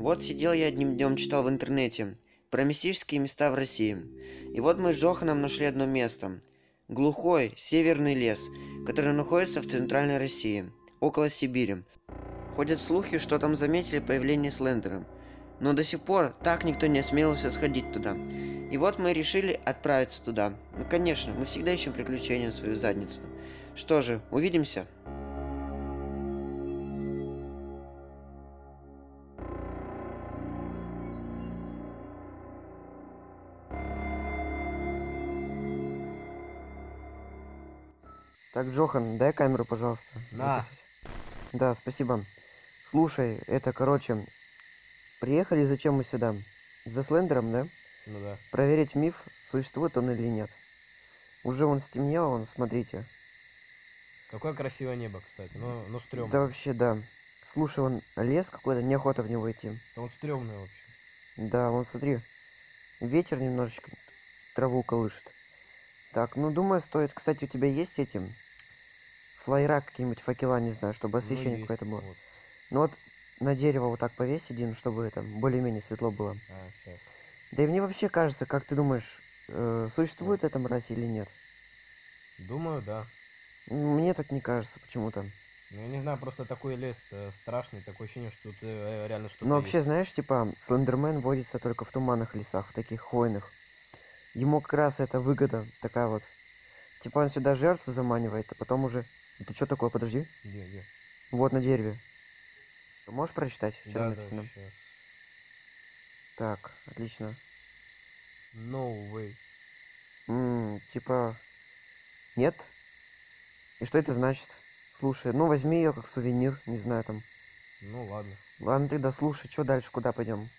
Вот сидел я одним днем читал в интернете про мистические места в России. И вот мы с Джоханом нашли одно место. Глухой северный лес, который находится в центральной России, около Сибири. Ходят слухи, что там заметили появление Слендера. Но до сих пор так никто не осмелился сходить туда. И вот мы решили отправиться туда. Ну конечно, мы всегда ищем приключения на свою задницу. Что же, увидимся. Так, Джохан, дай камеру, пожалуйста. На. записать. Да, спасибо. Слушай, это, короче, приехали зачем мы сюда? За Слендером, да? Ну да. Проверить миф, существует он или нет. Уже он стемнело, вон, смотрите. Какое красивое небо, кстати. Ну, ну стрёмно. Да вообще, да. Слушай, вон лес какой-то, неохота в него идти. Да он стрёмный вообще. Да, вон смотри. Ветер немножечко траву колышет. Так, ну думаю, стоит. Кстати, у тебя есть эти флайера какие-нибудь, факела, не знаю, чтобы Ну, освещение есть, какое-то было. вот. Ну вот на дерево вот так повесь один, чтобы это более-менее светло было. А. Да и мне вообще кажется, как ты думаешь, э, существует эта мразь или нет? Думаю, да. Мне так не кажется почему-то. Ну, я не знаю, просто такой лес э, страшный, такое ощущение, что тут э, реально что-то Но вообще, есть. знаешь, типа, Слендермен водится только в туманных лесах, в таких хвойных. Ему как раз это выгода такая вот. Типа он сюда жертву заманивает, а потом уже... Ты что такое, подожди? Где, где? Вот на дереве. Можешь прочитать, что Да, да, написано? щас. Так, отлично. No way. М, типа... Нет? И что это значит? Слушай, ну возьми ее как сувенир, не знаю там. Ну ладно. Ладно, тогда слушай, что дальше, куда пойдем?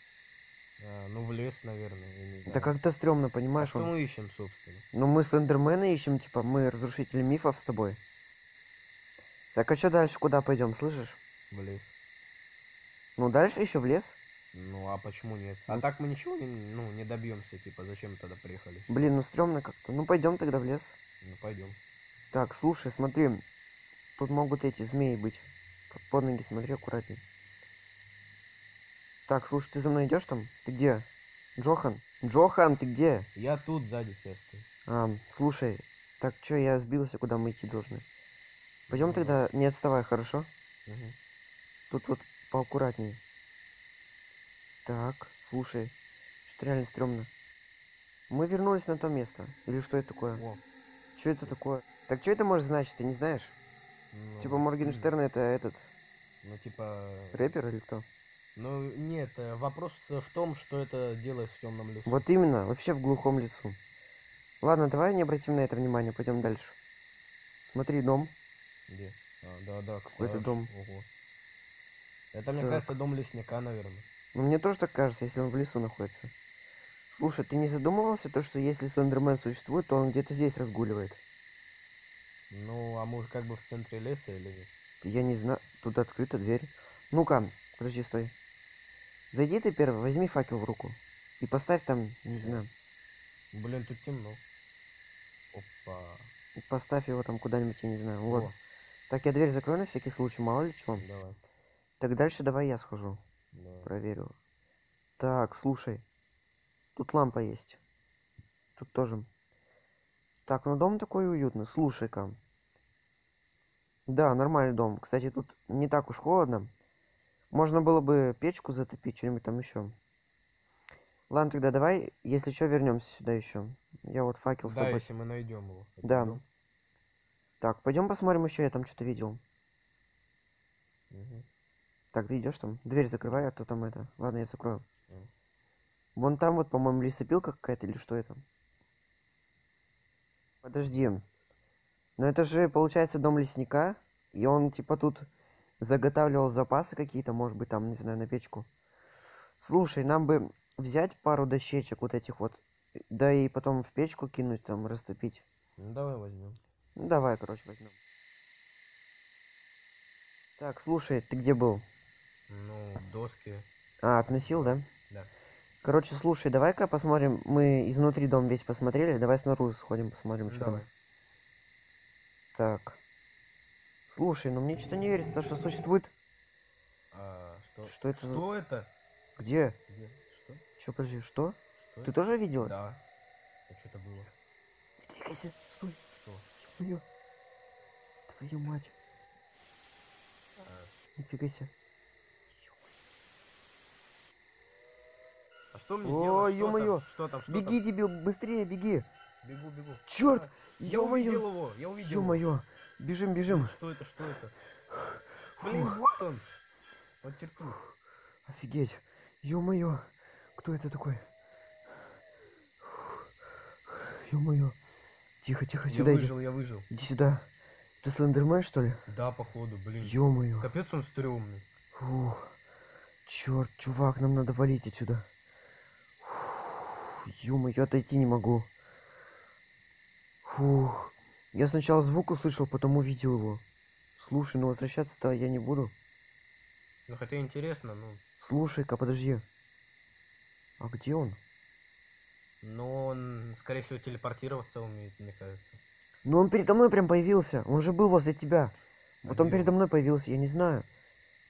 А, ну в лес, наверное. Да как-то стрёмно, А понимаешь? что он- мы ищем, собственно? Ну мы Слендермена ищем, типа, мы разрушители мифов с тобой. Так а что дальше, куда пойдем, слышишь? В лес. Ну дальше еще в лес. Ну а почему нет? А так мы ничего не, ну, не добьемся, типа, зачем тогда приехали? Блин, ну стрёмно как-то. Ну пойдем тогда в лес. Ну пойдем. Так, слушай, смотри. Тут могут эти змеи быть. Под ноги смотри аккуратней. Так, слушай, ты за мной идешь там? Ты где? Джохан? Джохан, ты где? Я тут сзади тебя стою. А, слушай, так что, я сбился, куда мы идти должны. Пойдем тогда, не отставай, хорошо? Мгм. Тут вот поаккуратнее. Так, слушай, что реально стрёмно. Мы вернулись на то место. Или что это такое? О, Что это такое? Так что это может значить, ты не знаешь? ну, Типа Моргенштерн это этот Ну типа. рэпер или кто? Ну нет, э, вопрос э, в том, что это делает в темном лесу. Вот именно, вообще в глухом лесу. Ладно, давай не обратим на это внимание, пойдем дальше. Смотри, дом. Где? А, да, да, Какой-то дом. Ого. Это, мне Так. кажется, дом лесника, наверное. Ну, мне тоже так кажется, если он в лесу находится. Слушай, ты не задумывался то, что если Слендермен существует, то он где-то здесь разгуливает? Ну, а может как бы в центре леса или... Я не знаю. Тут открыта дверь. Ну-ка, подожди, стой. Зайди ты первый, возьми факел в руку. И поставь там, не знаю, Блин, тут темно. Опа. поставь его там куда-нибудь, я не знаю. Вот. О, Так, я дверь закрою на всякий случай, мало ли чего. давай. Так дальше давай я схожу, давай. проверю. Так, слушай. Тут лампа есть. Тут тоже. Так, ну дом такой уютный. Слушай-ка. Да, нормальный дом. Кстати, тут не так уж холодно. Можно было бы печку затопить, что-нибудь там еще. Ладно, тогда давай, если что, вернемся сюда еще. Я вот факел с Да, собой. если мы найдем его. Да. дом. Так, пойдем посмотрим еще, я там что-то видел. Мгм. Так, ты идешь там? Дверь закрывай, а то там это. Ладно, я закрою. Мгм. Вон там вот, по-моему, лесопилка какая-то или что это? Подожди. Но это же, получается, дом лесника. И он, типа, тут заготавливал запасы какие-то, может быть, там, не знаю, на печку. Слушай, нам бы взять пару дощечек вот этих вот. Да и потом в печку кинуть, там, растопить. Ну, давай возьмем. Ну, давай, короче, возьмем. Так, слушай, ты где был? Ну, доски. А, относил, да? Да. Короче, слушай, давай-ка посмотрим. Мы изнутри дом весь посмотрели. Давай снаружи сходим, посмотрим, Ну, что там. давай. Так. Слушай, ну мне что-то не верится, то, что существует. А, что? Что это за- Что это? Где? Где? Что? Чё, подожди, что? Что? Ты тоже видела? Да. А что-то было. Не двигайся, Ё. Твою мать. А, Не двигайся. а что мне О, делать? Что там? Что там? Что Беги, там? дебил, быстрее беги. Бегу, бегу. Чёрт! А, Я увидел его, я увидел. Ё-моё! Бежим, бежим. Что это, что это? Блин, вот он. Вот черту. Офигеть. Ё-моё. Кто это такой? Ё-моё. Тихо, тихо, Я сюда иди. выжил, я выжил. Иди сюда. Ты Слендермен, что ли? Да, походу, блин. Ё-моё. Капец он стрёмный. Фух. Черт, чувак, нам надо валить отсюда. Ё-моё, отойти не могу. Фух. Я сначала звук услышал, потом увидел его. Слушай, ну возвращаться-то я не буду. Ну хотя интересно, ну. Слушай-ка, подожди. А где он? Но он, скорее всего, телепортироваться умеет, мне кажется. Ну он передо мной прям появился. Он же был возле тебя. Потом где передо он? мной появился, я не знаю.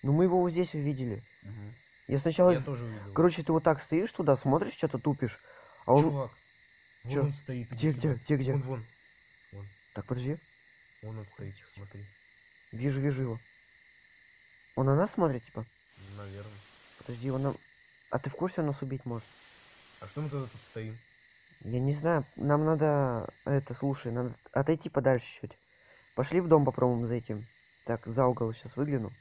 Но мы его вот здесь увидели. Мгм. Я сначала... Я с- тоже увидел. Короче, ты вот так стоишь туда, смотришь, что-то тупишь. А он... Чувак. Вон Чё? он стоит. Где, где, где, где? Вон, вон. Вон. Так, подожди. Вон он стоит, смотри. Вижу, вижу его. Он на нас смотрит, типа? Наверное. Подожди, он нам... А ты в курсе, он нас убить может? А что мы тогда тут стоим? Я не знаю, нам надо... Это, слушай, надо отойти подальше чуть. Пошли в дом попробуем зайти. Так, за угол сейчас выгляну.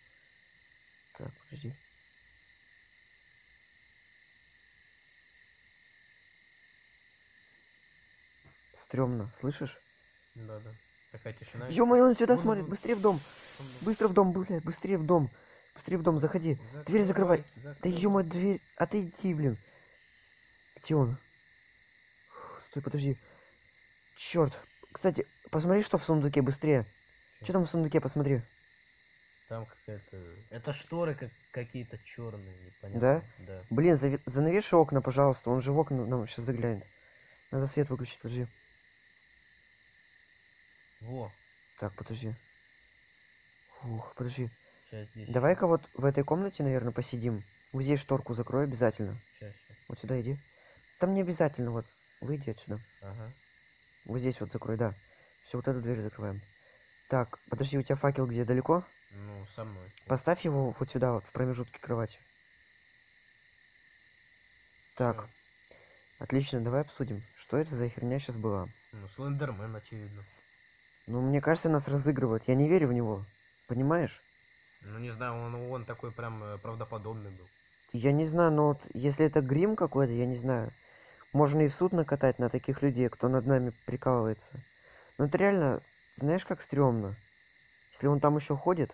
Так, подожди. Стремно, слышишь? Да, да. Такая тишина. Ё-моё, он сюда Вон, смотрит, быстрее в дом. Быстро в дом, блядь, быстрее в дом. Быстрее в дом, заходи. Дверь закрывай. Да закрывай. ё дверь, отойди, блин. Где он? Стой, подожди. Черт. Кстати, посмотри, что в сундуке, быстрее. Что там в сундуке, посмотри. Там какая-то... Это шторы как... какие-то черные, непонятно. Да? Да. Блин, зави- занавеши окна, пожалуйста. Он же в окна нам сейчас заглянет. Надо свет выключить, подожди. Во, Так, подожди. Фух, подожди. Давай-ка вот в этой комнате, наверное, посидим. Вот здесь шторку закрой обязательно. Сейчас, сейчас. Вот сюда иди. Там не обязательно, вот. Выйди отсюда. Ага. Вот здесь вот закрой, да. Все, вот эту дверь закрываем. Так, подожди, у тебя факел где далеко? Ну, со мной. Поставь его вот сюда, вот в промежутке кровати. Так, Всё. отлично, давай обсудим, что это за херня сейчас была. Ну, Слендермен, очевидно. Ну, мне кажется, нас разыгрывают. Я не верю в него. Понимаешь? Ну, не знаю, он, он такой прям э, правдоподобный был. Я не знаю, но вот если это грим какой-то, я не знаю. Можно и в суд накатать на таких людей, кто над нами прикалывается. Но это реально, знаешь, как стрёмно. Если он там еще ходит,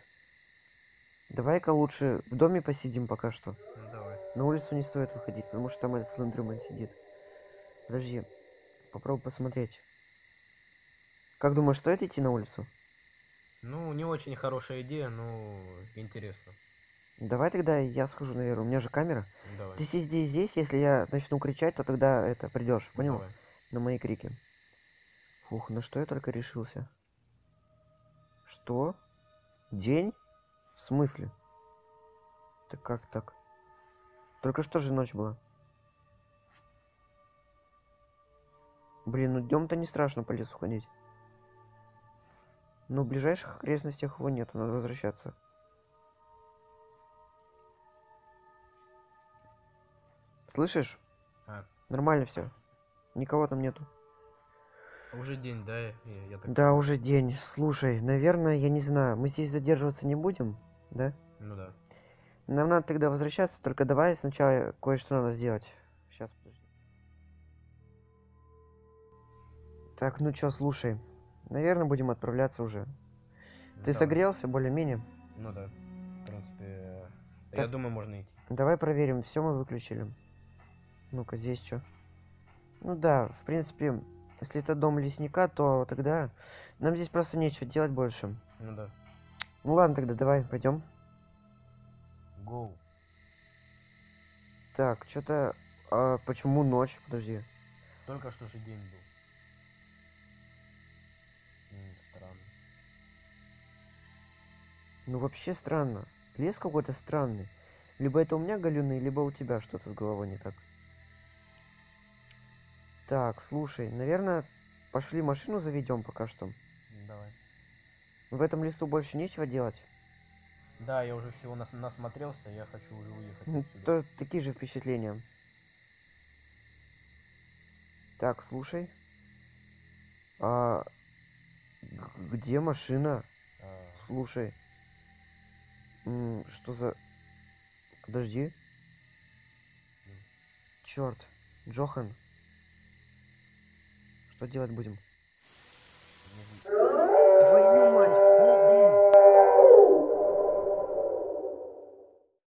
давай-ка лучше в доме посидим пока что. Ну, давай. На улицу не стоит выходить, потому что там этот слендермен сидит. Подожди, попробуй посмотреть. Как думаешь, стоит идти на улицу? Ну, не очень хорошая идея, но интересно. Давай тогда я схожу, наверное, у меня же камера. Ну, давай. Ты сиди здесь, если я начну кричать, то тогда это придешь, Ну, понял? давай. На мои крики. Фух, на что я только решился? Что? День? В смысле? Так как так? Только что же ночь была. Блин, ну днем-то не страшно по лесу ходить. Но в ближайших окрестностях его нету, надо возвращаться. Слышишь? А, Нормально все. Никого там нету. уже день, да? Я, я так... Да, уже день. Слушай, наверное, я не знаю, мы здесь задерживаться не будем, да? Ну да. Нам надо тогда возвращаться, только давай сначала кое-что надо сделать. Сейчас, подожди. Так, ну чё, слушай. Наверное, будем отправляться уже. Ну, Ты давай. согрелся более-менее? Ну да. В принципе, э, я Так. думаю, можно идти. Давай проверим, все мы выключили. Ну-ка, здесь что? Ну да, в принципе, если это дом лесника, то тогда нам здесь просто нечего делать больше. Ну да. Ну ладно, тогда давай, пойдем. Гоу. Так, что-то... а почему ночь? Подожди. Только что же день был. М, странно. Ну вообще странно. Лес какой-то странный. Либо это у меня галюны, либо у тебя что-то с головой не так. Так, слушай, наверное, пошли машину заведем пока что. Давай. В этом лесу больше нечего делать. Да, я уже всего нас насмотрелся, я хочу уже уехать Ну, то- такие же впечатления. Так, слушай. А где машина? А, Слушай. М, что за... Подожди. Черт. Джохан. Что делать будем?